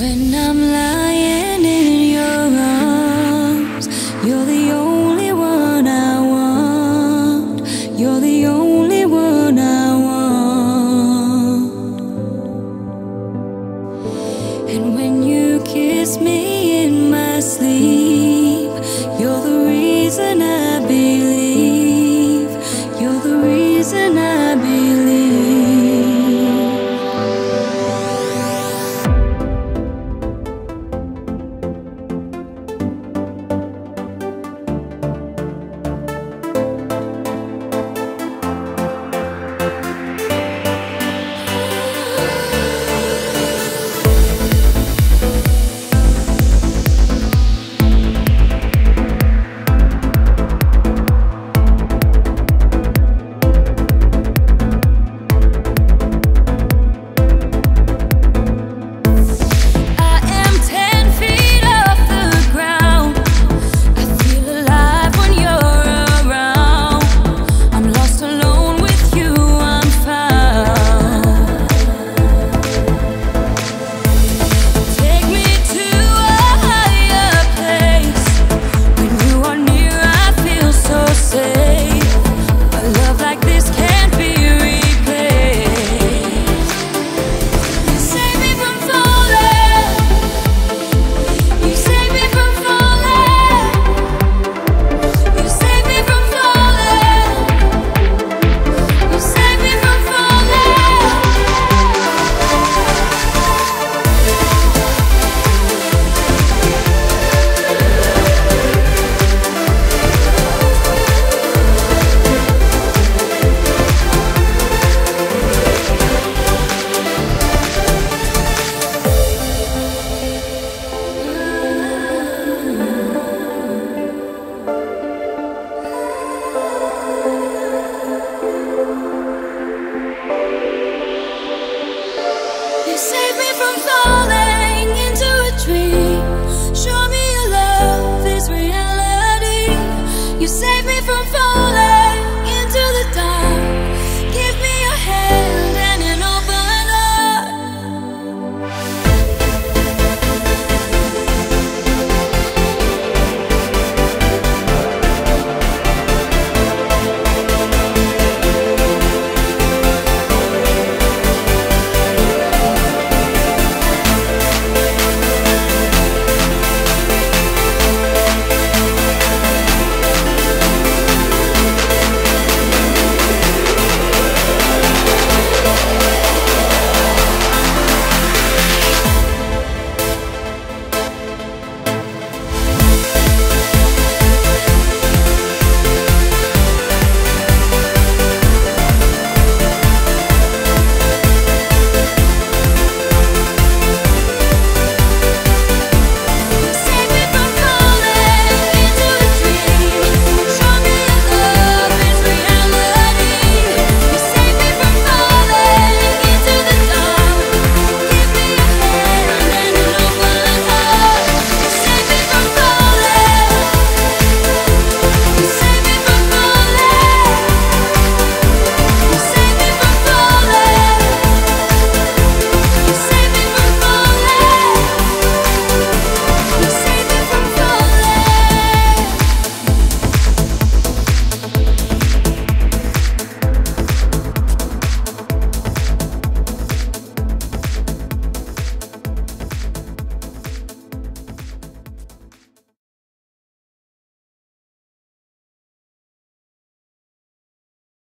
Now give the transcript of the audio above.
When I'm lying in your arms, you're the